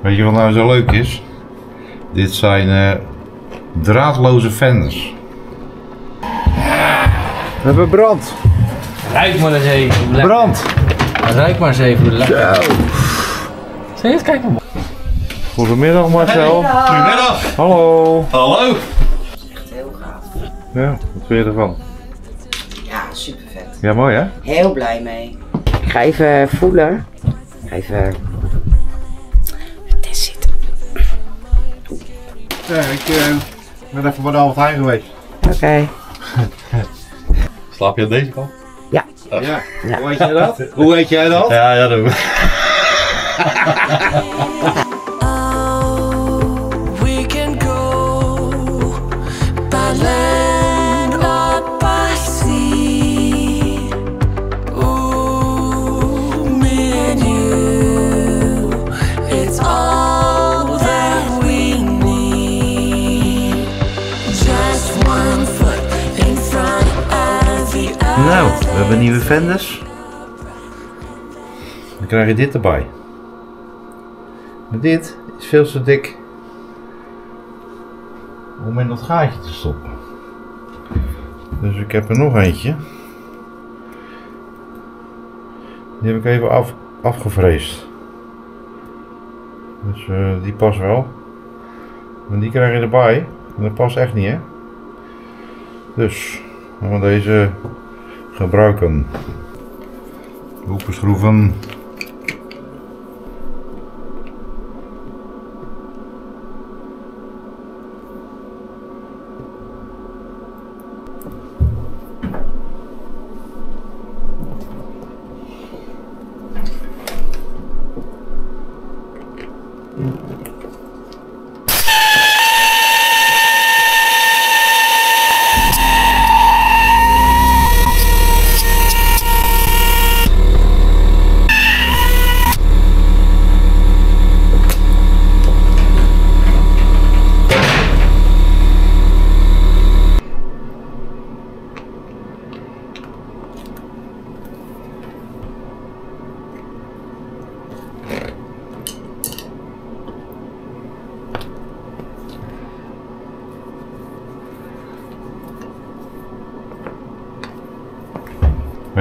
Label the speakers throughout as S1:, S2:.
S1: Weet je wat nou zo leuk is? Dit zijn eh, draadloze vendors. We hebben brand.
S2: Ruik maar eens even. lekker.
S1: Brand.
S2: Ruik maar eens even. lekker.
S1: Zo.
S2: Zie je het? Kijk maar.
S1: Goedemiddag Marcel.
S3: Goedemiddag.
S1: Hallo.
S3: Hallo.
S4: Heel gaaf.
S1: Ja, wat vind je ervan?
S4: Ja, super vet.
S1: Ja, mooi hè?
S4: Heel blij mee. Ik ga even voelen. Ik ga even.
S1: Ja, ik eh, ben even bij de Albert Heijn geweest.
S4: Oké.
S3: Slaap je aan deze kant?
S1: Ja.
S4: Ja.
S1: Hoe weet jij dat? Hoe weet jij dat?
S3: Ja, ja, dat
S1: Nou, we hebben nieuwe vendors. Dan krijg je dit erbij. Maar dit is veel te dik om in dat gaatje te stoppen. Dus ik heb er nog eentje. Die heb ik even af, afgevreesd. Dus eh, die past wel. En die krijg je erbij. En dat past echt niet hè. Dus gaan we deze gebruiken. Open schroeven.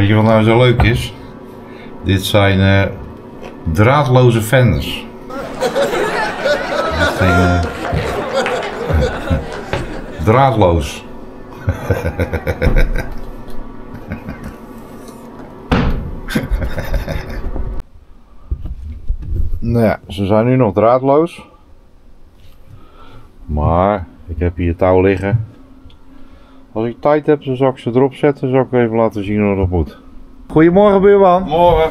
S1: Weet je wat nou zo leuk is? Dit zijn eh, draadloze zijn, eh, draadloos. nou ja, ze zijn nu nog draadloos. Maar ik heb hier touw liggen. Als ik tijd heb, dan zal ik ze erop zetten. Zal ik even laten zien hoe dat moet. Goedemorgen, buurman.
S3: Morgen.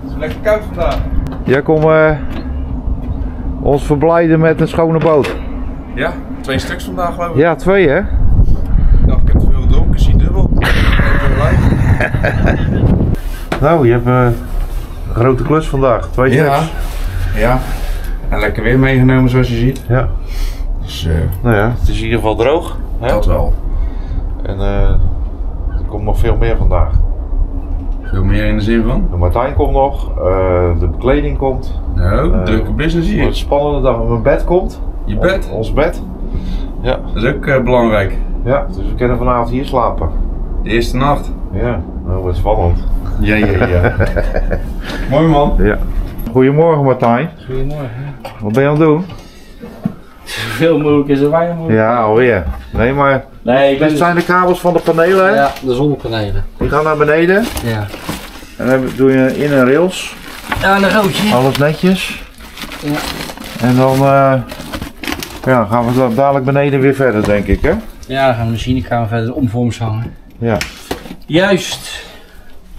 S3: Het is lekker koud vandaag.
S1: Jij komt eh, ons verblijden met een schone boot.
S3: Ja, twee stuks vandaag geloof ik.
S1: Ja, twee hè?
S3: Ik dacht, ik heb te veel gedronken, zie dubbel. Ik ben blij.
S1: Nou, je hebt eh, een grote klus vandaag. Twee
S3: Ja.
S1: stuks.
S3: Ja. En lekker weer meegenomen zoals je ziet.
S1: Ja.
S3: Dus eh,
S1: Nou ja, het is in ieder geval droog. Hè?
S3: dat wel.
S1: En eh, er komt nog veel meer vandaag.
S3: Veel meer in de zin van.
S1: De Martijn komt nog, eh, de bekleding komt.
S3: Nou, drukke business
S1: Een
S3: hier.
S1: spannende dag. Mijn bed komt.
S3: Je bed.
S1: Ons bed. Ja.
S3: Dat is ook belangrijk.
S1: ja, dus we kunnen vanavond hier slapen.
S3: De eerste nacht.
S1: Ja, nou, wat spannend.
S3: Ja, ja, ja. Mooi man.
S1: Ja. Goedemorgen Martijn.
S2: Goedemorgen.
S1: Wat ben je aan het doen?
S2: Zoveel mogelijk is er weinig mogelijk.
S1: Ja, alweer. Nee, maar
S2: Nee, ik ben
S1: dit zijn de kabels van de panelen. hè?
S2: Ja, de zonnepanelen.
S1: Die gaan naar beneden.
S2: Ja.
S1: En dan doe je in een rails.
S2: Ja, een roodje.
S1: Alles netjes.
S2: Ja.
S1: En dan eh, ja, gaan we da- dadelijk beneden weer verder, denk ik, hè?
S2: Ja, dan gaan we de machinekamer verder omvorms hangen.
S1: Ja.
S2: Juist.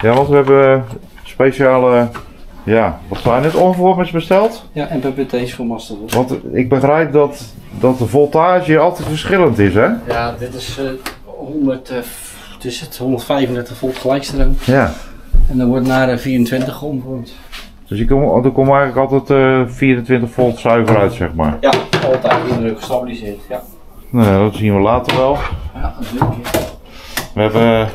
S1: Ja, want we hebben speciale, ja, wat zijn het, onvormers besteld.
S2: Ja, en PPT's voor Mastodon.
S1: Want ik begrijp dat, dat de voltage altijd verschillend is, hè?
S2: Ja, dit is eh 100, eh, het is het 135 volt gelijkstroom.
S1: Ja.
S2: En dan wordt naar eh, 24 geomvormd.
S1: Dus je kom, er komt eigenlijk altijd eh 24 volt zuiver uit, zeg maar.
S2: Ja, altijd indruk gestabiliseerd. Ja,
S1: Nou, dat zien we later wel.
S2: ja dat is leuk.
S1: We hebben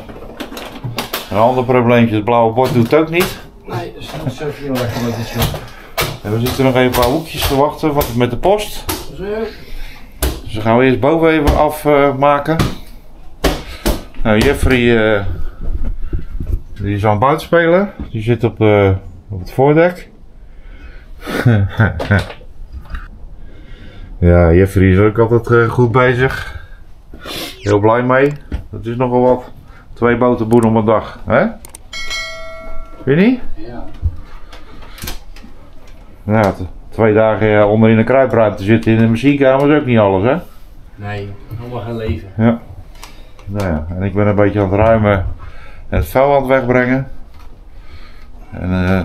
S1: een ander probleempje. Het blauwe bord doet het ook niet. En we zitten nog even een paar hoekjes te wachten wat met de post. Dus dan gaan we eerst boven even afmaken. nou, Jeffrey eh, die is aan het buiten spelen. Die zit op, eh, op het voordek. ja, Jeffrey is ook altijd eh, goed bezig. Heel blij mee. Dat is nogal wat. Twee boterboeren op een dag, hè? Vind je niet?
S2: Ja.
S1: Ja, t- twee dagen eh, onder in een kruipruimte zitten in de machinekamer is ook niet alles, hè?
S2: Nee, helemaal geen leven.
S1: Ja. Nou ja, en ik ben een beetje aan het ruimen en het vuil aan het wegbrengen. En eh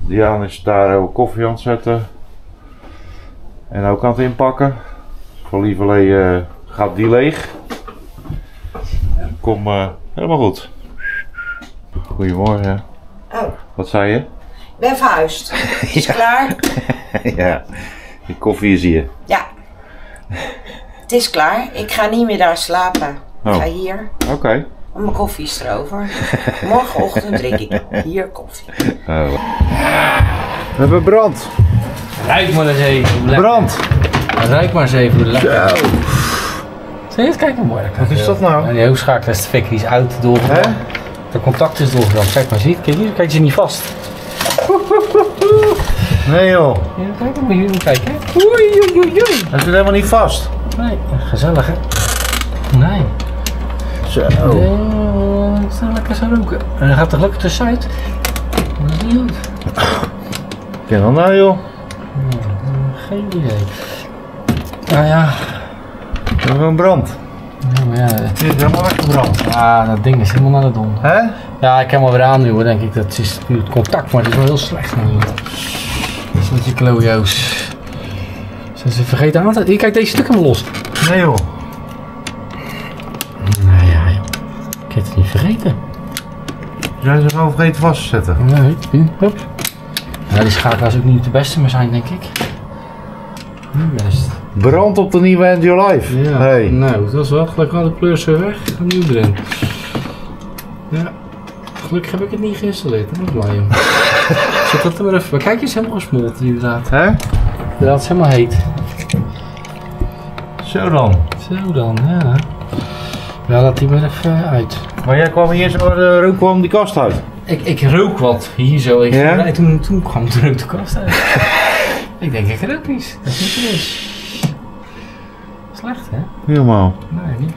S1: Diane is daar ook koffie aan het zetten. En ook aan het inpakken. Voor lieverlee eh gaat die leeg. Kom helemaal goed. Goedemorgen.
S4: Oh,
S1: Wat zei je?
S4: Ben verhuisd. Is klaar?
S1: ja, die koffie is hier.
S4: Ja. Het is klaar. Ik ga niet meer daar slapen. Ik
S1: Oh.
S4: ga hier.
S1: Oké.
S4: Want mijn koffie is erover. Morgenochtend drink ik hier koffie.
S1: Oh. We hebben brand.
S2: Ruik maar eens even. hoe lekker.
S1: Brand.
S2: Ruik maar eens even. hoe lekker. Zie je het? Kijk hoe mooi. Wat
S1: is dat nou?
S2: En die hoofdschakel is de fik, die is uit,
S1: Hè?
S2: doorgedaan. De contact is doorgedaan. Kijk maar, zie je? Kijk hier, kijk ze niet vast.
S1: Nee joh,
S2: Ja, kijk, moet je hier kijken. Oei, oei, oei, oei.
S1: hij zit helemaal niet vast.
S2: Nee, gezellig hè? Nee.
S1: Zo.
S2: Oh. ik sta lekker zo roken. En dan gaat er gelukkig tussenuit. Dat is niet goed.
S1: Ken dan nou joh.
S2: Geen idee. Nou ja.
S1: We hebben gewoon brand.
S2: Ja, maar ja.
S1: Het is helemaal weggebrand.
S2: Ah, dat ding is helemaal naar de dom.
S1: Hè?
S2: Ja, ik kan hem wel weer aanduwen, denk ik. Dat is nu het contact, maar het is wel heel slecht nu. Dat is die klojo's. Zijn ze vergeten aan te... Hier, kijk deze stukken los.
S1: Nee joh.
S2: Nou ja, joh. Ik heb het niet vergeten.
S1: Zijn ze gewoon vergeten vast te zetten?
S2: Nee, nu, hop. Ja, die schakelaars ook niet de beste meer zijn, denk ik. Niet best.
S1: Brand op de nieuwe End Your Life.
S2: Ja,
S1: Hey.
S2: nou, dat is wel gelijk al de pleurs weer weg. Opnieuw erin. Ja, gelukkig heb ik het niet geïnstalleerd. Dat ik blij om. Zet dat er maar even. Kijk, het is helemaal gesmolten inderdaad.
S1: Hè?
S2: Het is helemaal heet.
S1: Zo dan.
S2: Zo dan, ja. Ja, laat die maar even uit.
S1: Maar jij kwam hier zo, de rook kwam die kast uit.
S2: Ik, ik rook wat hier zo. Ik,
S1: Ja?
S2: nee, toen, toen kwam de rook de kast uit. ik denk, ik rook iets. Dat is niet eens. Slecht, hè?
S1: Helemaal.
S2: Nee, niet.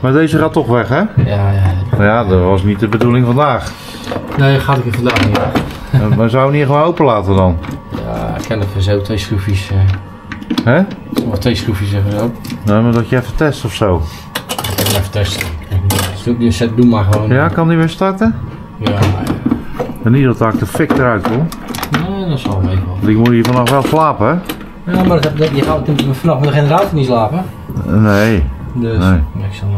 S1: Maar deze gaat toch weg, hè?
S2: Ja, ja.
S1: Ja, dat was niet de bedoeling vandaag.
S2: Nee, gaat ik er vandaag niet weg.
S1: Eh, Maar zou je niet gewoon open laten dan?
S2: Ja, ik ken even zo twee schroefjes. eh,
S1: Hè?
S2: Of twee schroefjes even zo.
S1: Nou, maar dat je even test of zo.
S2: Ik ga even testen. Zoek die set, doe maar gewoon.
S1: Ja, kan die weer starten?
S2: Ja, ja.
S1: En niet dat ik de fik eruit kom.
S2: Nee, dat is wel meevallen.
S1: Want ik moet hier vanaf wel slapen, hè?
S2: Ja, maar dat, dat, je gaat natuurlijk vannacht met de generator niet slapen.
S1: Nee.
S2: Dus,
S1: Nee.
S2: niks aan.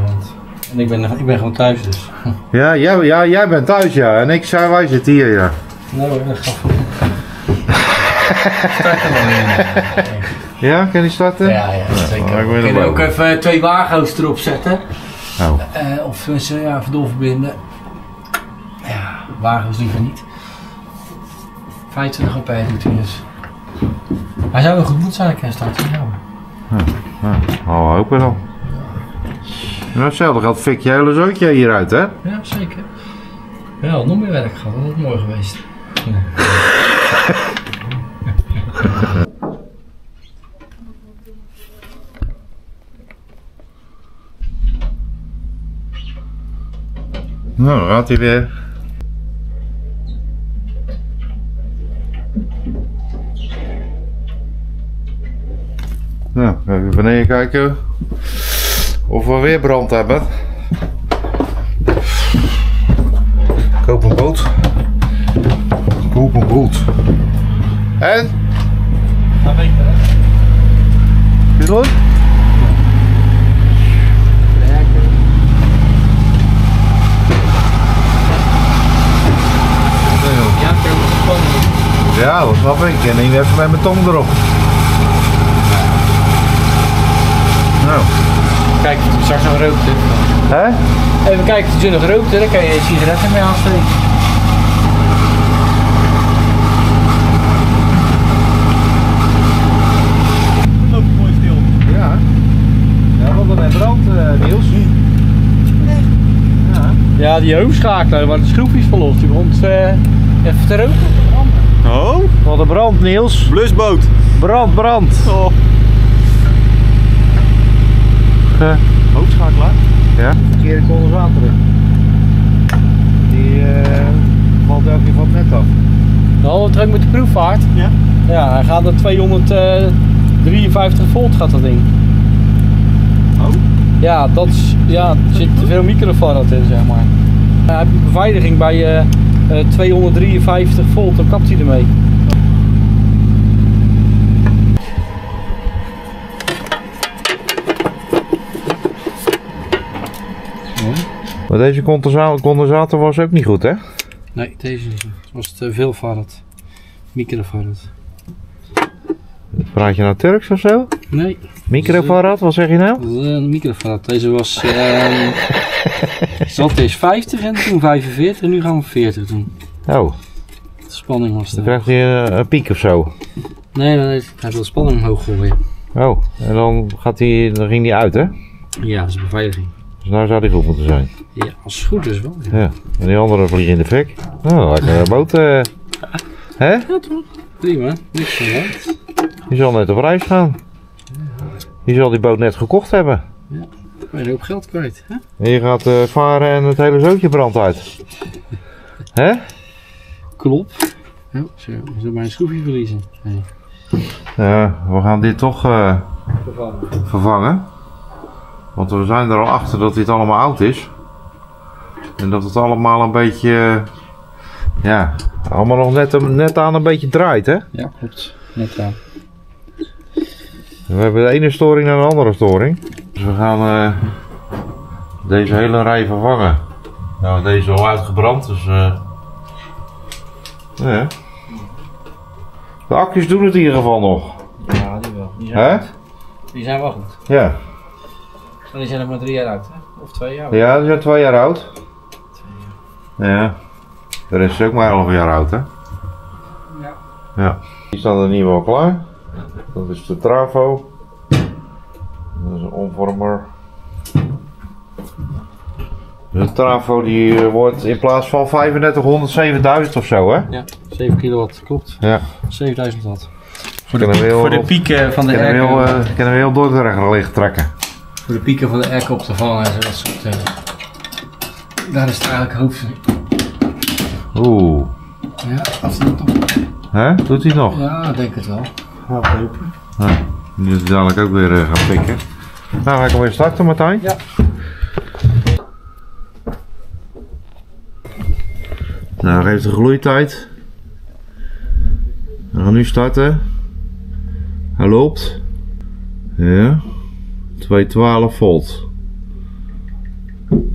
S2: En ik ben, ik ben gewoon thuis dus.
S1: Ja, jij, ja, jij bent thuis, ja. En ik zei, wij zitten hier, ja.
S2: Nee hoor, dat gaat goed. Start er wel in.
S1: Ja, kan die starten?
S2: Ja, ja, zeker.
S1: ik
S2: We kunnen ook even twee wagenhoos erop zetten.
S1: Nou,
S2: Eh, of ze ja, even doorverbinden. Ja, wagens liever niet. 25 ampère doet hij dus. Hij zou wel goed moeten zijn, kan starten. Ja.
S1: nou, oh, hopen dan. Nou, hetzelfde geldt fik je hele zootje hieruit, hè?
S2: ja, zeker. Ja, nog meer werk gehad. Dat is mooi geweest.
S1: Nou, gaat hij weer. Nou, even beneden kijken of we weer brand hebben. Koop een boot. Koop een boot. En?
S2: Weet ik wel.
S1: Is het?
S2: Ja.
S1: Ja, dat snap ik. En even met mijn tong erop.
S2: kijken of het straks nog rookt. Hè? Even kijken of het nog rookt, dan kan je je sigaretten mee aansteken. Ja, ja wat dat brand, Niels. Ja. ja, die hoofdschakelaar waar de schroef is los, die begon uh, even te roken.
S3: Oh?
S1: Wat een brand, Niels.
S3: Blusboot.
S1: Brand, brand.
S3: Oh.
S1: Eh,
S3: Hoofdschakelaar.
S1: ja. Verkeerde condensator. Die eh, valt elke keer van het net af.
S2: Nou, terug met de proefvaart.
S3: Ja.
S2: Ja, hij gaat naar 253 volt gaat dat ding.
S3: Oh.
S2: Ja, dat is, ja, er zit te veel microfarad in, zeg maar. Hij heeft beveiliging bij eh, eh, 253 volt, dan kapt hij ermee.
S1: Maar deze condensa- condensator was ook niet goed, hè?
S2: Nee, deze niet. was te veel farad. Microfarad.
S1: Praat je nou Turks of zo?
S2: Nee,
S1: Microfarad, wat zeg je nou?
S2: is een microfarad. Deze was. ehm zat eerst 50 en toen 45 en nu gaan we 40 doen.
S1: Oh,
S2: De spanning was
S1: dan
S2: er.
S1: krijgt hij een, een piek of zo.
S2: Nee, nee, hij wil de spanning omhoog gooien.
S1: Oh, en dan, gaat hij, dan ging hij uit, hè?
S2: Ja, dat is beveiliging.
S1: Dus nou zou die goed moeten zijn.
S2: Ja, als het goed is wel. Ja.
S1: Ja, en die andere vliegen in de fik. Oh, lekker een boot. eh. Hè?
S2: Ja, toch? Prima, niks van hand.
S1: Die zal net op reis gaan. Die zal die boot net gekocht hebben.
S2: Ben je een hoop geld kwijt, hè?
S1: En je gaat eh, varen en het hele zootje brandt uit. Hè?
S2: Klopt. Oh, zo, we zullen mijn schroefje verliezen. Nee.
S1: Ja, we gaan dit toch eh,
S2: Vervangen.
S1: vervangen. Want we zijn er al achter dat dit allemaal oud is. En dat het allemaal een beetje... eh, ja, allemaal nog net, net aan een beetje draait, hè?
S2: Ja, klopt. Net aan.
S1: We hebben de ene storing naar de andere storing. Dus we gaan eh, deze hele rij vervangen. Nou, deze is al uitgebrand, dus... eh ja. De accu's doen het in ieder geval nog.
S2: Ja, die wel. Die
S1: Hè?
S2: Die zijn wel goed.
S1: Ja.
S2: En die zijn nog maar drie jaar oud, hè? Of twee jaar.
S1: Ja, die zijn twee jaar oud. Ja. De rest is ook maar 11 jaar oud, hè?
S2: Ja.
S1: Ja. Die staan er niet wel klaar. Dat is de trafo. Dat is een omvormer. De trafo die eh, wordt in plaats van 3500 7000 of zo, hè?
S2: Ja, 7 kilowatt, klopt.
S1: Ja.
S2: 7000 watt.
S1: Voor de, piek,
S2: Voor de pieken van de
S1: Kunnen we heel,
S2: airco.
S1: eh, kunnen we heel Dordrecht licht trekken.
S2: Voor de pieken van de airco op te vangen en zo dat soort dingen. Daar is het eigenlijk hoofd.
S1: Oeh.
S2: Ja, als dat toch.
S1: Hè? Doet hij nog?
S2: Ja, ik denk het wel. Gaan we hopen.
S1: Nu is hij dadelijk ook weer eh, gaan pikken. Nou, ga ik hem weer starten, Martijn?
S2: Ja.
S1: Nou, geef de gloeitijd. We gaan nu starten. Hij loopt. Ja. 212 volt.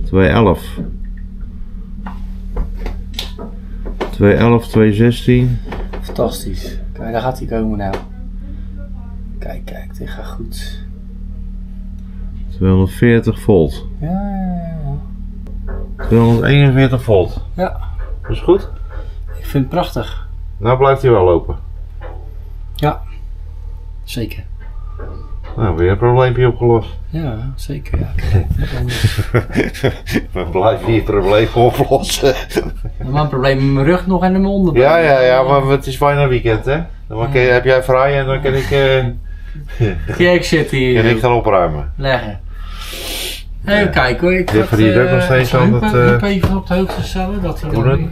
S1: 211. 211, 216.
S2: Fantastisch. Kijk, daar gaat hij komen nou. Kijk, kijk, dit gaat goed.
S1: 240 volt.
S2: Ja, ja, ja.
S1: 241 volt.
S2: Ja,
S1: Dat is goed.
S2: ik vind het prachtig.
S1: Nou blijft hij wel lopen.
S2: Ja, zeker.
S1: Nou, weer een probleempje opgelost.
S2: Ja, zeker. Ja.
S1: We blijven hier problemen oplossen.
S2: Maar een probleem met mijn rug nog en in mijn onderbeen.
S1: Ja, ja, ja, maar het is bijna weekend, hè? Dan kan je- heb jij vrij en dan kan ik, eh,
S2: Kijk, ik zit hier.
S1: kan ik gaan opruimen.
S2: leggen. Even kijken hoor. Ik
S1: Dit verdient ook
S2: eh,
S1: nog steeds aan het,
S2: eh, even op de hoogte stellen dat hij
S1: Hoe
S2: dan?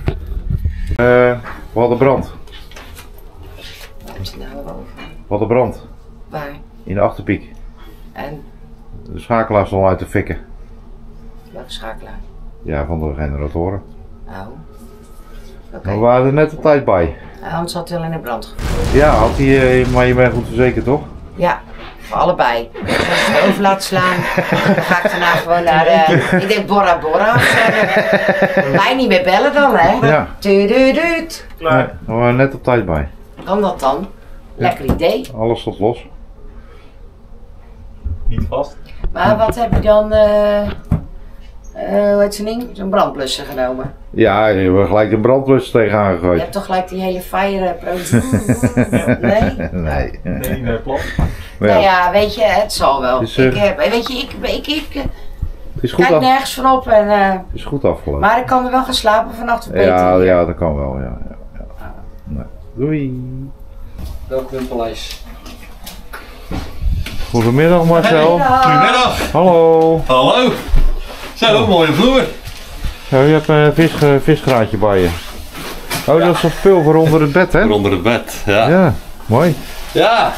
S1: Eh, we hadden brand. We hadden brand.
S4: Waar?
S1: In de achterpiek.
S4: En
S1: De schakelaar stond uit te fikken.
S4: welke schakelaar?
S1: Ja, van de generatoren.
S4: Oh.
S1: We waren er net op tijd bij.
S4: Oh, het zat wel in de brand.
S1: Ja, had hij, eh, maar je bent goed verzekerd, toch?
S4: Ja, voor allebei. Als ik het over laat slaan, dan ga ik daarna gewoon naar, eh, ik denk Bora Bora. Mij niet meer bellen dan, hè?
S1: Ja.
S4: Tududuut.
S1: Nee, we waren net op tijd bij.
S4: Kan dat dan? Lekker idee.
S1: Alles stond los.
S3: Niet vast.
S4: Maar wat heb je dan, eh, eh, hoe heet zo'n ding? Zo'n brandblusser genomen.
S1: Ja, je hebt gelijk een brandblus tegenaan
S4: Je
S1: gegooid.
S4: hebt toch gelijk die hele fire Nee?
S1: Nee.
S3: Nee, niet meer plat.
S1: Maar
S4: Nou
S1: ja,
S4: ja, weet je, het zal wel.
S1: Dus, eh,
S4: ik, heb, weet je, ik, ik, ik,
S1: is goed,
S4: Kijk
S1: af,
S4: nergens van op. En, eh,
S1: is goed afgelopen.
S4: maar ik kan er wel gaan slapen vannacht. Beter
S1: Ja, ja, dat kan wel. Ja, ja, ja. Nee. Doei.
S2: Welkom Paleis.
S1: Goedemiddag Marcel.
S3: Goedemiddag.
S1: Hallo.
S3: Hallo. Zo, mooie vloer.
S1: Zo, je hebt een vis, visgraatje bij je. Oh, dat is een spul voor onder het bed, hè?
S3: Onder het bed, ja.
S1: Ja, mooi.
S3: Ja.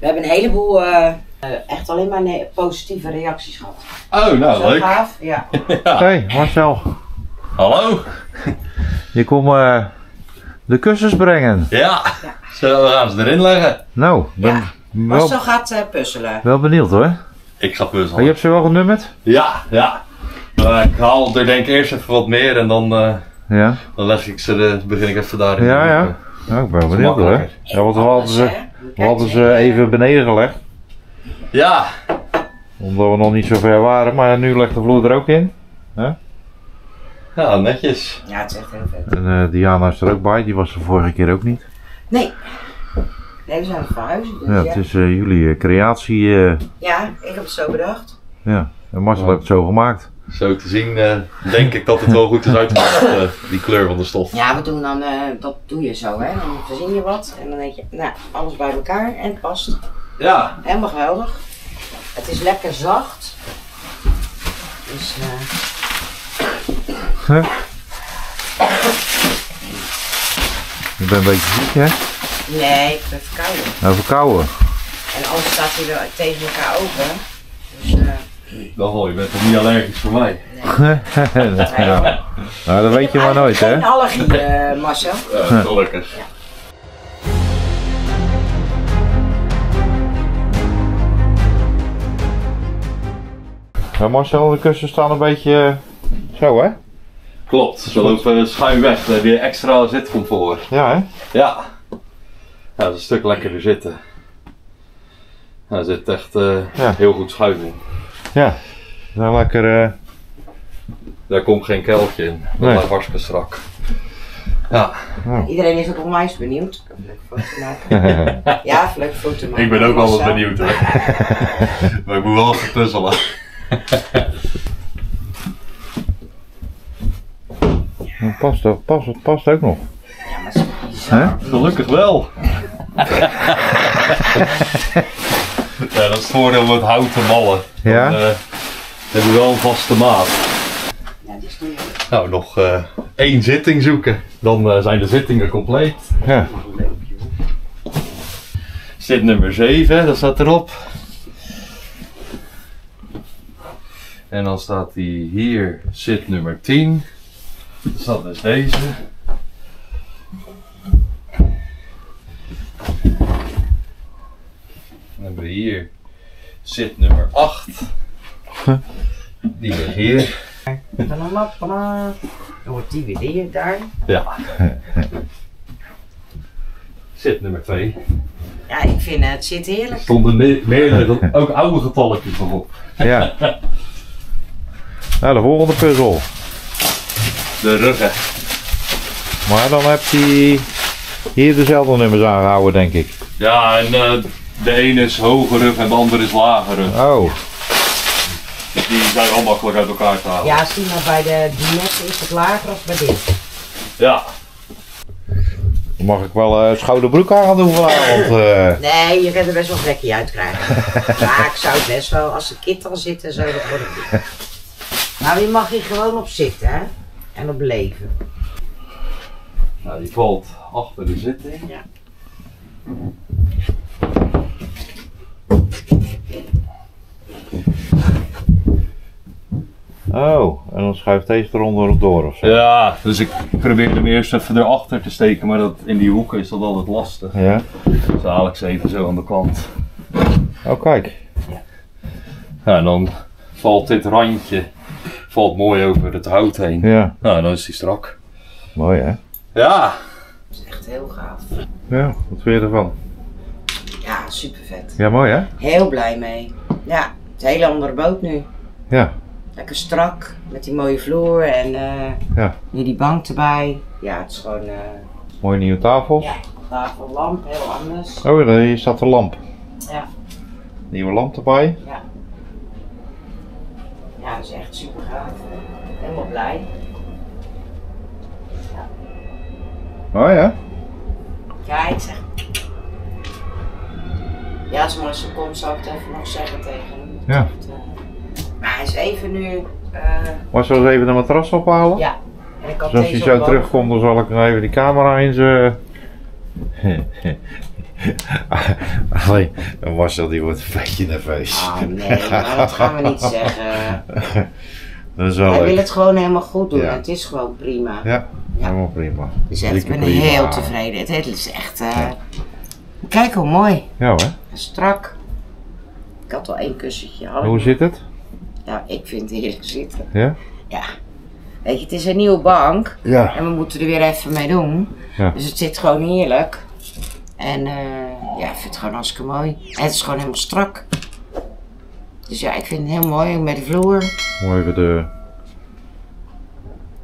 S4: We hebben een heleboel eh, eh, echt alleen maar positieve reacties gehad.
S3: Oh, nou
S4: Zo
S3: leuk.
S4: gaaf. Ja.
S1: Hey Marcel,
S3: Hallo.
S1: je komt eh, de kussens brengen.
S3: Ja. We gaan ze erin leggen.
S1: Nou, ben
S4: Ja.
S1: wel,
S4: Marcel gaat eh, puzzelen.
S1: wel benieuwd hoor.
S3: Ik ga
S1: Oh,
S3: puzzelen.
S1: je hebt ze wel genummerd?
S3: Ja, ja. Maar ik haal er denk ik eerst even wat meer en dan, eh,
S1: Ja.
S3: dan leg ik ze, de, begin ik even daarin.
S1: Ja, ja. Nou, ik ben benieuwd hoor.
S3: makkelijker.
S1: Ja, want we hadden ze, we hadden ze even beneden gelegd.
S3: Ja.
S1: Omdat we nog niet zo ver waren, maar nu legt de vloer er ook in.
S3: Ja, netjes.
S4: Ja, het is echt heel vet.
S1: En eh, Diana is er ook bij, die was er vorige keer ook niet.
S4: Nee. Nee, we zijn aan het verhuizen. Dus
S1: Ja,
S4: ja,
S1: het is eh, jullie eh, creatie. eh,
S4: ja, ik heb het zo bedacht.
S1: ja. En Marcel heeft het zo gemaakt.
S3: Zo te zien eh, denk ik dat het wel goed is uitgepakt, eh, die kleur van de stof.
S4: Ja, we doen dan, eh, dat doe je zo, hè. Dan verzin je wat en dan denk je, nou, alles bij elkaar en het past.
S3: Ja.
S4: Helemaal geweldig. Het is lekker zacht. Dus, eh,
S1: Je bent een beetje ziek, hè?
S4: nee, ik ben verkouden.
S1: Nou, verkouden.
S4: En alles staat hier tegen elkaar open. Dus, eh,
S3: Dan je bent toch niet allergisch voor mij?
S1: ja. Nou, dat weet je maar nooit, hè?
S4: Geen allergie, eh, Marcel.
S3: Ja, gelukkig.
S1: Ja, Marcel, de kussens staan een beetje eh, zo, hè?
S3: Klopt, ze lopen schuin weg. Daar heb je extra zitcomfort.
S1: Ja, hè?
S3: Ja. Ja, dat is een stuk lekkerder zitten. Ja, er zit echt eh,
S1: Ja.
S3: heel goed schuim in.
S1: Ja. Dan lekker. eh,
S3: Daar komt geen kelkje in. Dat
S1: Nee.
S3: blijft hartstikke strak. Ja,
S4: Iedereen is ook onwijs benieuwd. Ik heb een leuke foto maken. Ja, even leuke foto maken.
S3: ik ben ook altijd benieuwd hoor. maar ik moet wel even puzzelen.
S1: dat past, ook- past, past ook nog.
S4: Ja, maar is bizar.
S3: Gelukkig wel. ja, dat is het voordeel met houten mallen.
S1: Ja?
S3: Dan, eh, heb je wel een vaste maat.
S4: Ja, die
S3: Nou, nog eh, één zitting zoeken. Dan eh, zijn de zittingen compleet.
S1: Ja.
S3: Zit nummer 7, dat staat erop. En dan staat die hier, zit nummer 10. Dus dat is deze. Dan hebben we hier zit nummer 8. Die ligt hier.
S4: Dan wordt die weer hier, daar.
S3: Ja. zit nummer 2.
S4: Ja, ik vind eh, het zit heerlijk.
S3: stonden me- meerdere, ook oude getalletjes nog op.
S1: Ja. Nou, de volgende puzzel.
S3: De ruggen.
S1: Maar dan heb je hier dezelfde nummers aangehouden, denk ik.
S3: Ja, en eh, de ene is hoge rug en de andere is lage rug.
S1: Oh,
S3: Dus die zijn wel makkelijk uit elkaar te halen.
S4: Ja, zie maar bij de Dinette is het lager als bij dit.
S3: Ja.
S1: dan mag ik wel eh schouderbroek aan gaan doen vanavond. eh.
S4: Nee, je kunt er best wel vlekje uit krijgen. maar ik zou het best wel, als de kit al zit en zo, dat wordt het niet. Maar je mag hier gewoon op zitten, hè. En op leven.
S3: Nou, die valt achter de zitting.
S4: Ja.
S1: Oh, en dan schuift deze eronder door of zo.
S3: Ja, dus ik probeer hem eerst even erachter te steken, maar dat, in die hoeken is dat altijd lastig.
S1: Ja.
S3: Dus dan haal ik ze even zo aan de kant.
S1: Oh, kijk.
S3: Ja, en dan valt dit randje valt mooi over het hout heen.
S1: Ja,
S3: Nou, dan is die strak.
S1: mooi hè?
S3: Ja,
S4: Dat is echt heel gaaf.
S1: Ja, wat vind je ervan?
S4: Ja, super vet.
S1: Ja, mooi hè?
S4: Heel blij mee. Ja, het is een hele andere boot nu.
S1: Ja.
S4: Lekker strak, met die mooie vloer en eh
S1: Ja.
S4: nu die bank erbij. Ja, het is gewoon eh
S1: Mooie nieuwe tafels.
S4: ja, tafel, lamp, heel anders.
S1: Oh, ja, hier staat de lamp.
S4: Ja.
S1: Nieuwe lamp erbij.
S4: Ja. Ja, dat is echt super gaaf. Helemaal blij.
S1: Oh ja?
S4: Ja, ik zeg. Ja, als Marcel komt, zou ik het even nog zeggen tegen hem.
S1: Ja.
S4: Dat, eh, Maar hij is even nu.
S1: Was we eens even de matras ophalen?
S4: ja. En ik
S1: Dus als hij zo terugkomt, dan zal ik nog even die camera in zijn... Alleen, dan was dat die wordt een beetje nerveus.
S4: Oh nee, maar dat gaan we niet zeggen.
S1: Dat is wel
S4: Hij wil het gewoon helemaal goed doen.
S1: Ja.
S4: Het is gewoon prima.
S1: Ja, helemaal prima.
S4: Dus echt, ik ben
S1: prima.
S4: heel tevreden. Het is echt. eh, Kijk hoe mooi.
S1: Ja hoor.
S4: Strak. Ik had al één kussentje.
S1: Hoe zit het?
S4: Ja, ik vind het heerlijk zitten.
S1: Ja?
S4: Ja. Weet je, het is een nieuwe bank.
S1: Ja.
S4: En we moeten er weer even mee doen.
S1: Ja.
S4: Dus het zit gewoon heerlijk. En eh, ja, ik vind het gewoon hartstikke mooi. En het is gewoon helemaal strak. Dus ja, ik vind het heel mooi met de vloer.
S1: Mooi even de...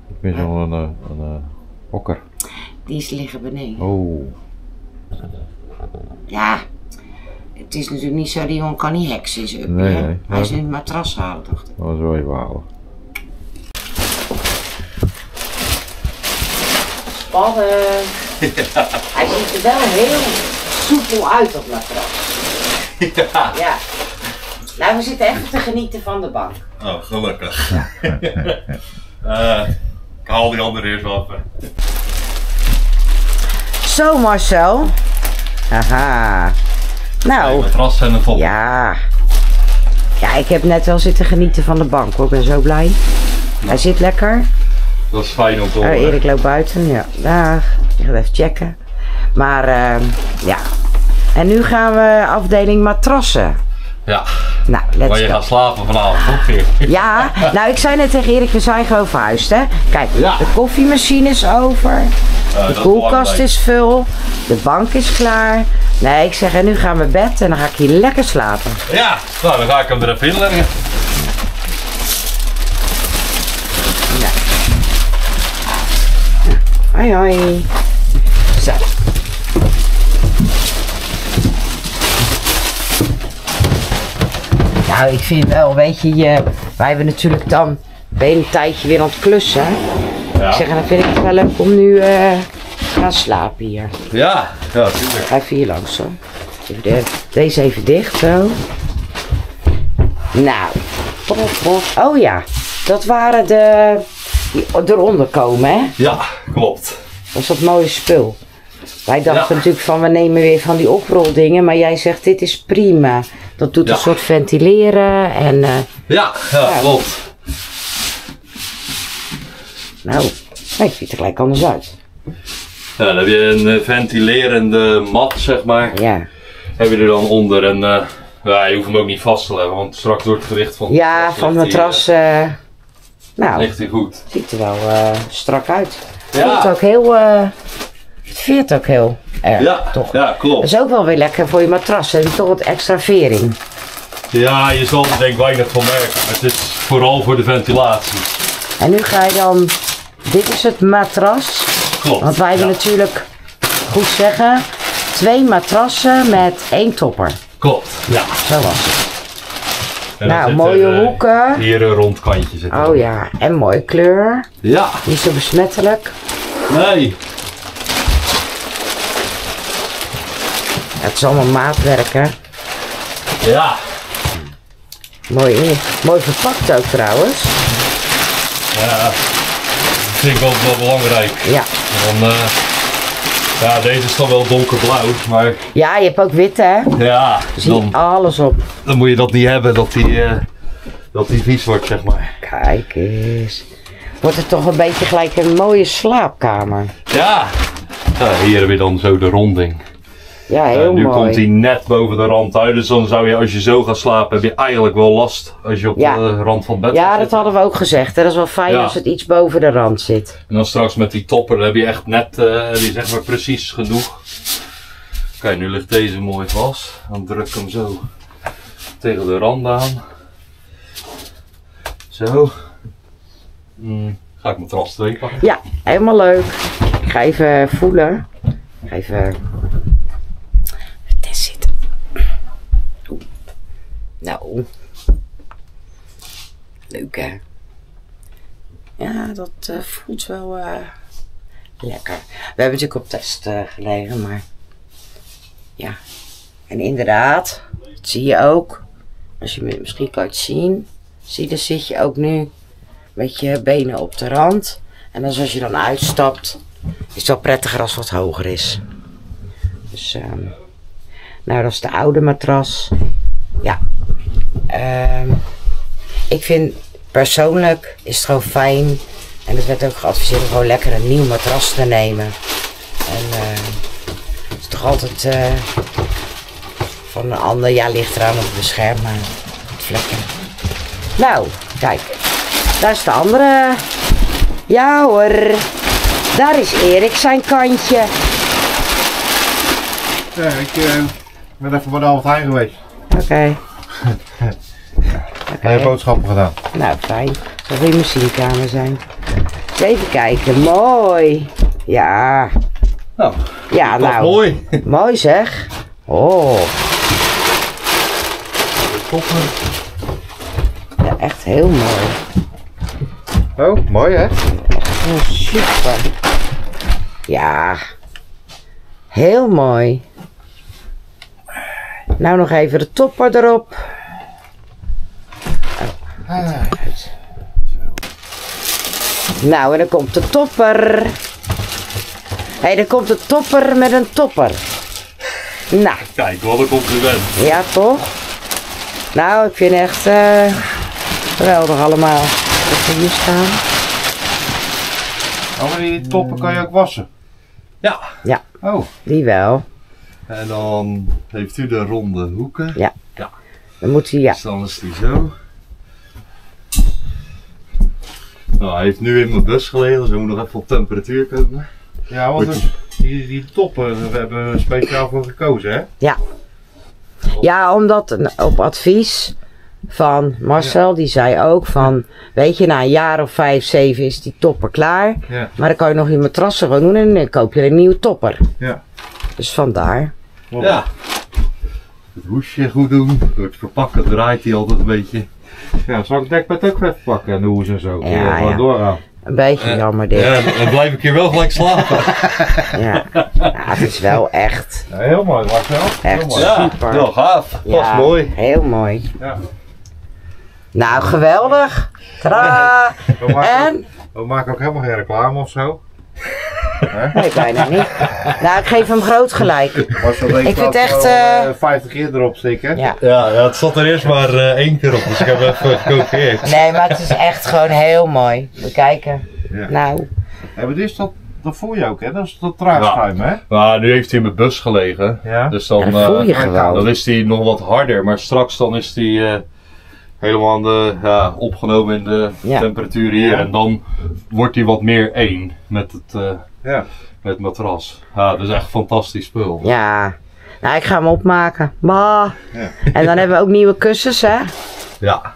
S1: Ik ben zo'n een, een, een hokker.
S4: Die is liggen beneden.
S1: Oh.
S4: Ja, het is natuurlijk niet zo, die jongen kan niet heksen in uppie,
S1: Nee.
S4: Hij is nu een matras halen, dacht ik.
S1: Dat was wel even halen.
S4: Hij ziet er wel heel soepel uit, dat matras.
S3: Ja.
S4: Ja. Nou, we zitten even te genieten van de bank.
S3: Oh, gelukkig. Eh, ik haal die andere eerst wel even.
S4: Zo, Marcel. Haha. Nou,
S3: Matras en een top.
S4: ja. Ja, ik heb net wel zitten genieten van de bank hoor. Ik ben zo blij. Hij zit lekker.
S3: Dat is fijn om te horen.
S4: Erik loopt buiten. Ja, dag. Ik ga even checken. Maar ehm, ja. En nu gaan we afdeling matrassen.
S3: Ja,
S4: Nou, let's
S3: waar je
S4: go.
S3: gaat slapen vanavond, toch?
S4: Ja, nou ik zei net tegen Erik, we zijn gewoon verhuisd hè. Kijk,
S3: Ja.
S4: de koffiemachine is over.
S3: Eh,
S4: De koelkast is vol. De bank is klaar. Nee, ik zeg en nu gaan we bed en dan ga ik hier lekker slapen.
S3: Ja, nou dan ga ik hem er even in leggen.
S4: Hoi hoi. Zo. Nou, ik vind wel, weet je, je wij hebben natuurlijk dan ben een tijdje weer aan het klussen.
S3: Ja,
S4: Ik zeg, en dan vind ik het wel leuk om nu eh te gaan slapen hier.
S3: ja, ja tuurlijk.
S4: Ga even hier langs zo. Even de, deze even dicht zo. Nou. Oh ja, dat waren de. die eronder komen, hè?
S3: Ja, klopt.
S4: Dat is dat mooie spul. Wij dachten
S3: Ja.
S4: natuurlijk van we nemen weer van die oproldingen, maar jij zegt dit is prima. Dat doet
S3: Ja.
S4: een soort ventileren en eh,
S3: Ja, ja, klopt.
S4: nou, nee, het ziet er gelijk anders uit.
S3: Ja, dan heb je een eh, ventilerende mat, zeg maar.
S4: Ja,
S3: Heb je er dan onder en eh, ja, je hoeft hem ook niet vast te leggen, want straks door het gewicht van
S4: ja van het matras, eh, nou,
S3: ligt hij goed.
S4: ziet er wel strak uit. Het voelt ook heel, eh, het veert ook heel erg,
S3: Ja,
S4: toch?
S3: ja,
S4: Dat
S3: klopt.
S4: is ook wel weer lekker voor je matras, je toch wat extra vering.
S3: Ja, je zal er denk ik weinig van merken, maar het is vooral voor de ventilatie.
S4: En nu ga je dan, dit is het matras,
S3: Klopt.
S4: want wij hebben
S3: ja,
S4: natuurlijk, goed zeggen, twee matrassen met één topper.
S3: Klopt, ja.
S4: Zo was het.
S3: En
S4: Nou, mooie
S3: er, eh,
S4: hoeken.
S3: Hier een rond kantje zit er.
S4: Oh ja, en mooie kleur.
S3: Ja,
S4: Niet zo besmettelijk.
S3: nee.
S4: Het is allemaal maatwerk, hè.
S3: Ja,
S4: Mooi, mooi verpakt ook trouwens.
S3: ja. Dat vind ik wel, wel belangrijk.
S4: Ja.
S3: Dan, eh, ja, deze is dan wel donkerblauw, maar
S4: Ja, je hebt ook wit, hè.
S3: ja,
S4: Zie
S3: dan,
S4: alles op.
S3: dan moet je dat niet hebben dat die, eh, dat die vies wordt, zeg maar.
S4: Kijk eens. Wordt het toch een beetje gelijk een mooie slaapkamer.
S3: Ja. ja hier heb je dan zo de ronding.
S4: Ja,
S3: Ja,
S4: heel
S3: nu
S4: mooi.
S3: komt hij net boven de rand uit, dus dan zou je als je zo gaat slapen, heb je eigenlijk wel last als je op
S4: Ja.
S3: de rand van het bed
S4: Ja, dat
S3: zitten.
S4: hadden we ook gezegd. hè. Dat is wel fijn
S3: Ja.
S4: als het iets boven de rand zit.
S3: En dan straks met die topper dan heb je echt net, eh, je zeg maar precies genoeg. Kijk, nu ligt deze mooi vast. Dan druk ik hem zo tegen de rand aan. Zo. Mm, ga ik mijn tras 2 pakken.
S4: Ja, helemaal leuk. Ik ga even voelen. Ik ga even... even test zitten. Oeh. Nou. Leuk hè? Ja, dat eh, voelt wel eh, lekker. We hebben natuurlijk op test eh, gelegen, maar ja. En inderdaad, dat zie je ook. Als je misschien kan zien, zie dan zit je ook nu met je benen op de rand. En dan als je dan uitstapt, is het wel prettiger als het wat hoger is. Dus, ehm, nou, dat is de oude matras. Ja. Ehm, ik vind persoonlijk is het gewoon fijn. En het werd ook geadviseerd om gewoon lekker een nieuw matras te nemen. En eh, het is toch altijd eh, van een ander, ja, ligt eraan op het bescherm, maar het vlekken. Nou, kijk, daar is de andere. Ja hoor, daar is Erik zijn kantje.
S1: Ja, ik eh, ben even bij de Albert Heijn geweest.
S4: Oké,
S1: Heb je boodschappen gedaan?
S4: nou fijn. Dat wil je machinekamer zijn. Eens even kijken, mooi. Ja,
S3: Nou,
S4: ja nou,
S3: mooi.
S4: mooi zeg. Oh, ja, echt heel mooi.
S1: Oh, mooi hè?
S4: Oh, super. Ja, heel mooi. Nou nog even de topper erop. Oh, uit. Nou, en dan komt de topper. Hé, hey, dan komt de topper met een topper. Nou,
S3: Kijk, wat een compliment.
S4: ja toch? Nou, ik vind echt eh, geweldig allemaal. Dat we hier staan.
S1: Oh, maar die toppen kan je ook wassen.
S3: Ja.
S4: Ja,
S1: Oh,
S4: die wel.
S3: En dan heeft u de ronde hoeken.
S4: Ja. Dan moet hij, ja.
S3: Dus dan is die zo. Nou, hij heeft nu in mijn bus gelegen, dus we moeten nog even op temperatuur komen.
S1: ja, want dus, die, die toppen, we hebben er speciaal voor gekozen hè?
S4: Ja, omdat een- op advies van Marcel, die zei ook van, weet je, na een jaar of vijf, zeven is die topper klaar.
S1: Ja.
S4: Maar dan kan je nog je matrassen gewoon doen en dan koop je een nieuwe topper.
S1: Ja.
S4: Dus vandaar.
S3: Ja. Het hoesje goed doen. Door het verpakken draait hij altijd een beetje.
S1: Ja, zal ik het dekbed ook even pakken en de hoes en zo?
S4: Ja,
S1: doorgaan.
S4: Een beetje jammer dit.
S3: Ja, dan blijf ik hier wel gelijk slapen.
S4: Ja. ja, het is wel echt,
S1: Ja, heel mooi, Marcel. Heel
S4: echt
S1: mooi.
S3: Ja,
S4: super.
S3: wel gaaf.
S4: Ja,
S3: mooi.
S4: Heel mooi.
S1: Ja.
S4: Nou, geweldig.
S1: Maken,
S4: En?
S1: we maken ook helemaal geen reclame of zo.
S4: Nee, bijna niet. Nou, ik geef hem groot gelijk. Ik vind echt,
S1: wel,
S4: eh,
S1: eh, 50 keer erop steken.
S4: Ja.
S3: Ja, ja, het zat er eerst maar eh, één keer op, dus ik heb even gekopieerd.
S4: Nee, maar het is echt gewoon heel mooi. We kijken.
S1: Ja.
S4: Nou,
S1: En wat is dat? Dat voel je ook hè? Dat is dat traagschuim hè?
S3: Maar nu heeft hij in mijn bus gelegen.
S1: Ja.
S3: Dus dan,
S4: dat voel je
S3: eh,
S4: gewoon.
S3: dan is hij nog wat harder, maar straks dan is hij eh, helemaal de, ja, opgenomen in de
S4: Ja.
S3: temperatuur hier. En dan wordt hij wat meer één met het, eh,
S1: Ja.
S3: met het matras. Ja, dat is echt een fantastisch spul.
S4: ja. Nou, ik ga hem opmaken. Bah.
S1: Ja.
S4: En dan hebben we ook nieuwe kussens, hè?
S3: Ja.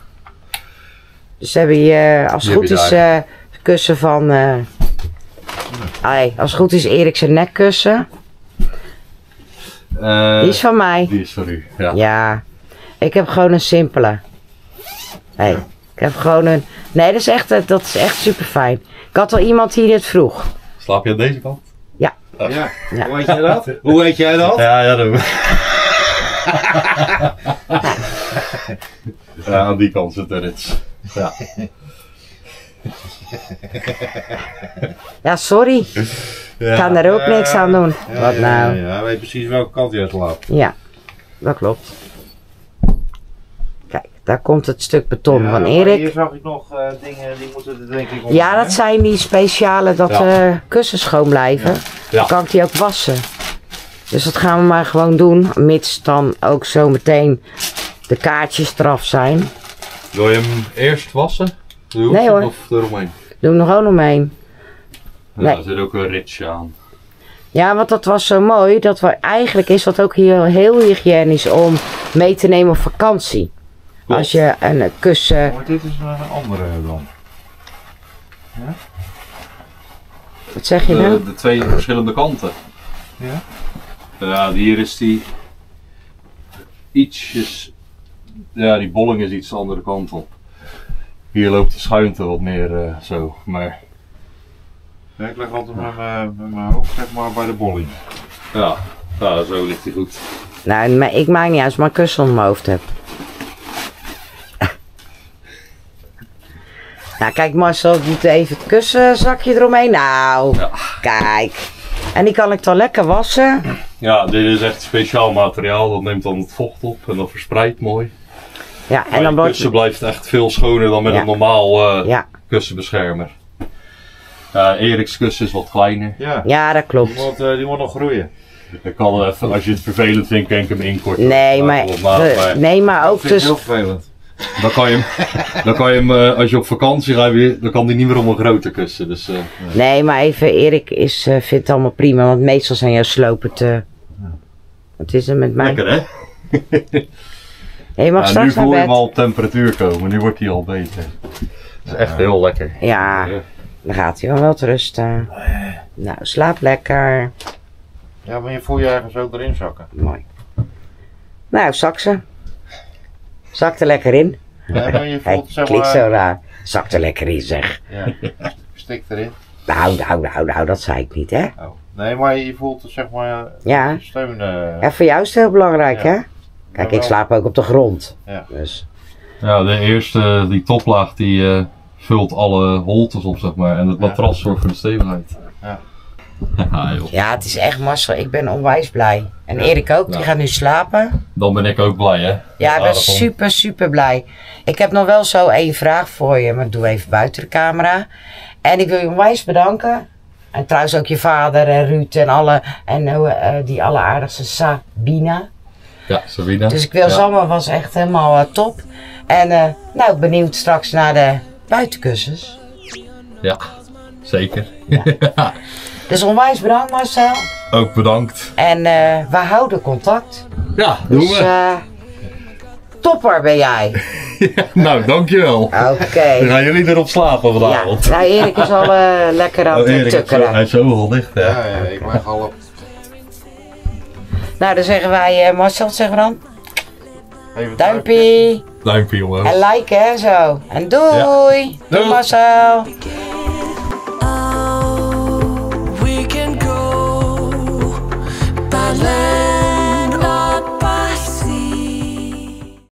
S4: Dus hebben hier, als het goed is,
S3: je
S4: eh kussen van... eh ai, als het goed is, Erik zijn nekkussen.
S3: Eh,
S4: Die is van mij.
S3: die is voor u. Ja.
S4: Ja. Ik heb gewoon een simpele. Nee, ik heb gewoon een... Nee, dat is echt, eh, dat is echt super fijn. Ik had al iemand die dit vroeg.
S3: Slaap je aan deze kant?
S1: ja.
S4: Ja.
S1: Hoe weet jij dat? Hoe weet jij dat?
S3: Ja, ja, dat... ja, aan die kant zit er iets. Ja.
S4: Ja, sorry. Ik kan er ook niks aan doen.
S1: Ja,
S4: Wat nou?
S1: Ja, ja, hij weet precies welke kant hij uitlaapt.
S4: Ja, dat klopt. Daar komt het stuk beton
S1: Ja,
S4: van Erik.
S1: Hier zag ik nog eh, dingen die moeten er denk ik op.
S4: Ja, dat zijn die speciale dat
S3: Ja.
S4: eh kussens schoon blijven.
S3: Ja.
S4: Dan kan ik die ook wassen. Dus dat gaan we maar gewoon doen. Mits dan ook zo meteen de kaartjes eraf zijn.
S3: Wil je hem eerst wassen? De hoek
S4: Nee, hoor.
S3: Of eromheen?
S4: Doe ik nog ook nog mee.
S3: Ja,
S4: Nee.
S3: er zit ook een ritsje aan.
S4: Ja, want dat was zo mooi. Dat we eigenlijk is dat ook heel, heel hygiënisch om mee te nemen op vakantie.
S3: Klopt.
S4: Als je een eh, kussen.
S1: Maar dit is een andere dan.
S4: Wat zeg je
S3: De,
S4: nou?
S3: de twee verschillende kanten.
S1: Ja?
S3: Ja, hier is die ietsjes ja, die bolling is iets de andere kant op. Hier loopt de schuinte wat meer eh, zo. Maar
S1: Ja, ik leg altijd met mijn, met mijn hoofd zeg maar bij de bolling.
S3: ja, ja zo ligt hij goed.
S4: Nou, maar ik maak niet uit als ik maar een kussen onder mijn hoofd heb. Nou, kijk Marcel, ik doe even het kussenzakje eromheen. Nou,
S3: Ja.
S4: kijk. En die kan ik dan lekker wassen.
S3: Ja, dit is echt speciaal materiaal. Dat neemt dan het vocht op en dat verspreidt mooi.
S4: Ja,
S3: En
S4: dan
S3: kussen blijft echt veel schoner dan met
S4: Ja.
S3: een normaal eh,
S4: Ja,
S3: kussenbeschermer. Eriks kussen is wat kleiner.
S1: Ja,
S4: ja, dat
S1: die
S4: klopt.
S1: moet, eh, die moet nog groeien.
S3: Ik kan even, als je het vervelend vindt, kan ik hem inkorten.
S4: Nee, maar, nee, maar
S1: Dat
S4: ook
S1: vind ik
S4: dus...
S1: heel vervelend.
S3: Dan kan je hem, dan kan je hem eh, als je op vakantie gaat, weer- dan kan hij niet meer om een grote kussen. Dus, eh,
S4: Nee, maar even, Erik is, eh, vindt het allemaal prima, want meestal zijn jouw slopen te... Wat is er met mij?
S3: lekker hè?
S4: Hey, je mag
S3: Ja, nu
S4: straks naar
S3: voel je hem al op temperatuur komen, nu wordt hij al beter. Dat is echt heel lekker.
S4: Ja, dan gaat hij wel wel te rusten. Nou, slaap lekker.
S1: Ja, maar je voel je ergens ook erin zakken.
S4: Mooi. Nou, zak ze. Zak er lekker in.
S1: Nee, maar je
S4: Hij
S1: voelt zeg
S4: klinkt zo
S1: maar...
S4: raar. Er lekker in, zeg.
S1: Ja, stik erin.
S4: Nou, nou, nou, nou, dat zei ik niet, hè.
S1: Oh. Nee, maar je voelt zeg maar
S4: Ja.
S1: steun. eh,
S4: Ja, voor jou is het heel belangrijk,
S1: Ja.
S4: hè. Kijk, ik slaap ook op de grond.
S1: Ja.
S4: Dus,
S3: Ja, de eerste, die toplaag, die eh, vult alle holtes op, zeg maar. En het
S1: Ja.
S3: matras zorgt voor de stevigheid.
S1: Ja.
S3: Ja, joh.
S4: ja, het is echt Marcel. Ik ben onwijs blij. En Erik ook, die
S3: Ja.
S4: gaat nu slapen.
S3: Dan ben ik ook blij, hè?
S4: Ja, ik ben super, super blij. Ik heb nog wel zo één vraag voor je, maar doe even buiten de camera. En ik wil je onwijs bedanken. En trouwens ook je vader en Ruud en alle, en eh, eh, die alleraardigste Sabina.
S3: Ja, Sabina.
S4: Dus ik wil
S3: ja.
S4: zomaar was echt helemaal eh, top. En eh, nou, benieuwd straks naar de buitenkussens.
S3: Ja, zeker.
S4: Dus onwijs bedankt Marcel.
S3: ook bedankt.
S4: En eh, we houden contact.
S3: Ja, doen
S4: Dus
S3: we.
S4: eh, topper ben jij.
S3: nou, dankjewel.
S4: Oké.
S3: Dan gaan jullie erop slapen
S4: Ja,
S3: vanavond.
S4: nou Erik is al eh, lekker aan
S3: Oh,
S4: het
S3: Erik, hij is zo- hij
S4: tukkeren.
S3: is zo al dicht, hè?
S1: Ja, ja, ik leg al op.
S4: Nou, dan zeggen wij, eh, Marcel, wat zeggen we dan?
S1: Even
S4: Duimpie.
S3: Duimpje, jongen.
S4: En like, hè, zo. En doei. Doei,
S3: Doei.
S4: Marcel.